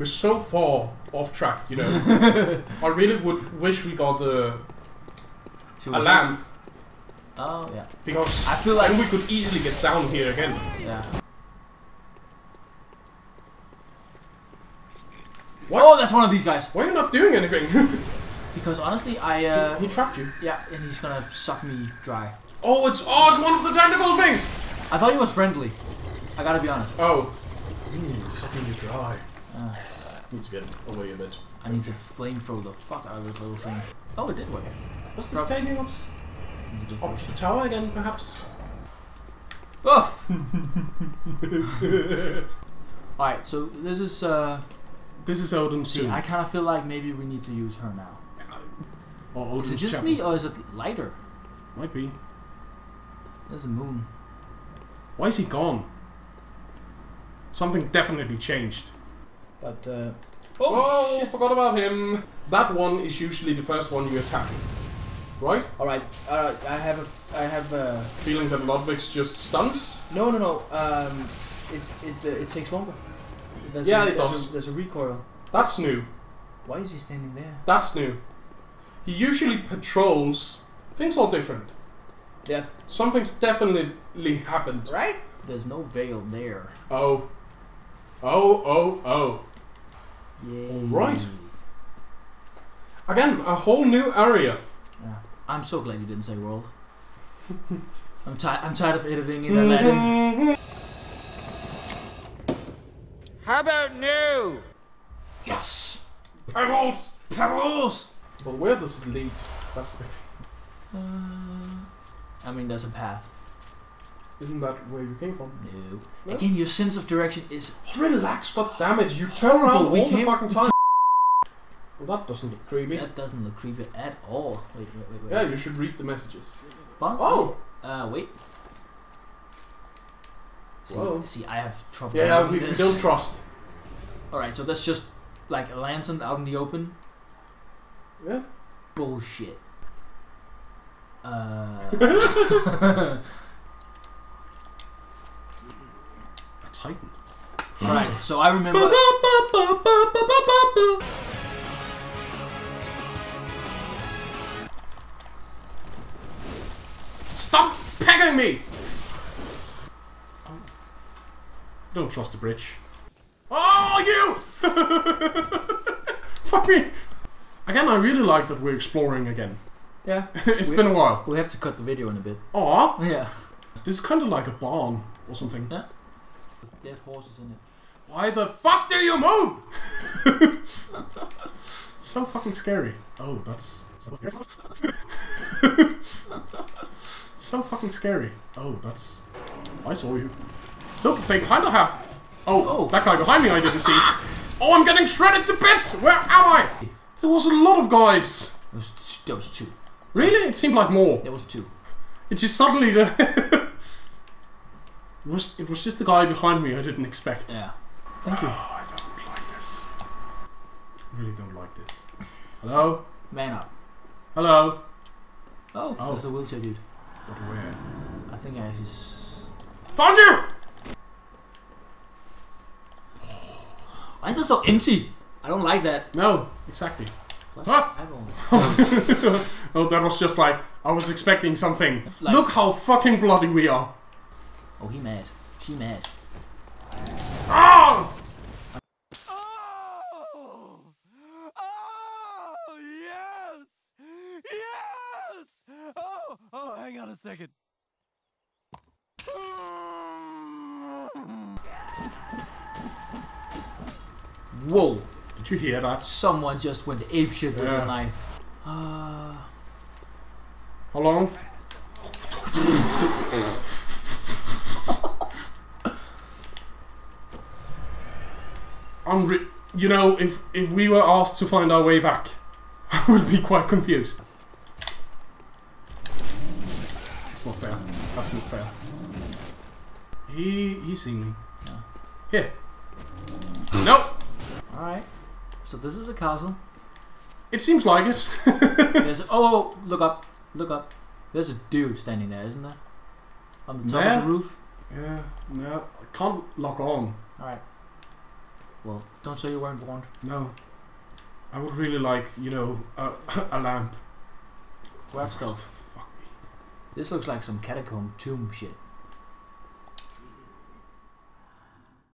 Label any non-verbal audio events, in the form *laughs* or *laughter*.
we're so far off track, you know. *laughs* I really would wish we got uh, a we- lamp Oh yeah, because I feel like then we could easily get down here again. yeah. What? Oh, that's one of these guys. Why are you not doing anything? *laughs* Because honestly, I uh, he trapped you. yeah, and he's gonna suck me dry. Oh, it's oh, it's one of the tentacle things. I thought he was friendly. I gotta be honest. Oh, mm, sucking you dry. Uh, Need to get away a bit. I need to flamethrower the fuck out of this little thing. Oh, it did work. What's this taking us a up to the tower again, perhaps? Oh! *laughs* Alright, so this is, uh, This is Odin's see, tomb. I kind of feel like maybe we need to use her now. Or Is it just chapel. me, or is it lighter? Might be. There's the moon. Why is he gone? Something definitely changed. But, uh, Oh, forgot about him. That one is usually the first one you attack. Right? Alright, uh, I have a, I have a, Feeling that Ludwig's just stuns? no, no, no, um, it, it, uh, it takes longer. There's Yeah, a, it there's does. A, there's a recoil. That's new. Why is he standing there? That's new. He usually patrols. Things are different. Yeah. Something's definitely happened. Right? There's no veil there. Oh. Oh, oh, oh. Yeah. Alright. Again, a whole new area. Yeah. I'm so glad you didn't say world. *laughs* I'm tired. I'm tired of editing in Aladdin. How about new? Yes. Pebbles! Perils. But where does it lead? That's the Uh, I mean, there's a path. Isn't that where you came from? No. No? Again, your sense of direction is Relax, god damn it! You turn around Horrible, all we the can't- fucking time. Well, that doesn't look creepy. that doesn't look creepy at all. Wait, wait, wait, wait. Yeah, you should read the messages. Oh! Uh, wait. See, Whoa. see, I have trouble. Yeah, we, we don't trust. Alright, so that's just like a lantern out in the open. Yeah. Bullshit. Uh. *laughs* *laughs* *laughs* A titan. Alright, so I remember. Stop pegging me! I don't trust the bridge. Oh, you! *laughs* Fuck me! Again, I really like that we're exploring again. Yeah. *laughs* it's We- been a while. We have to cut the video in a bit. Aw, Yeah. this is kind of like a barn or something. Yeah. With dead horses in it. Why the fuck do you move? *laughs* so fucking scary. Oh, that's *laughs* so fucking scary. Oh, that's. I saw you. Look, they kind of have. Oh, Oh. that guy behind me I didn't see. Oh, I'm getting shredded to bits. Where am I? There was a lot of guys. There was, there was two. Really? It seemed like more. There was two. It just suddenly the. *laughs* it was it was just the guy behind me I didn't expect. Yeah. Thank you. Oh, I don't like this. I really don't like this. Hello? Man up. Hello? Oh, Oh. there's a wheelchair dude. But where? I think I just Found you! Why is it so empty? I don't like that. No, exactly. Huh? Oh, *laughs* that was just like, I was expecting something. Like- Look how fucking bloody we are. Oh, he mad. She mad. Ah! Oh! Oh! Yes! Yes! Oh! Oh, hang on a second. Whoa! Did you hear that? Someone just went apeshit with Yeah. a knife. Uh, How long? *laughs* re- you know, if if we were asked to find our way back, *laughs* I would be quite confused. It's not fair. That's not fair. He he's seen me. Here. Nope. alright. So this is a castle. It seems like it. *laughs* There's oh, oh, look up, look up. There's a dude standing there, isn't there? On the top There? of the roof. yeah. No, I can't lock on. All right. Well, don't say you weren't warned. No. I would really like, you know, a, *laughs* a lamp. We have stuff. Fuck me. This looks like some catacomb tomb shit.